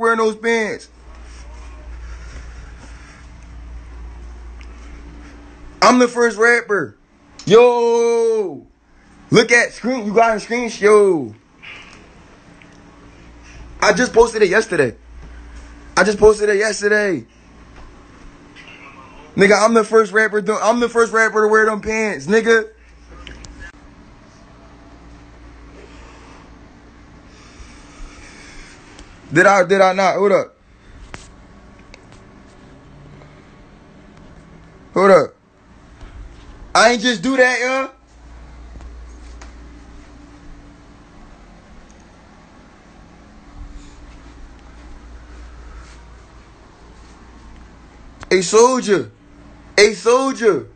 wearing those pants. I'm the first rapper. Yo, look at screen. You got a screen. Yo, I just posted it yesterday. I just posted it yesterday. Nigga, I'm the first rapper. I'm the first rapper to wear them pants, nigga. Did I? Did I not? Hold up. Hold up. I ain't just do that, yo. A Soulja. A Soulja.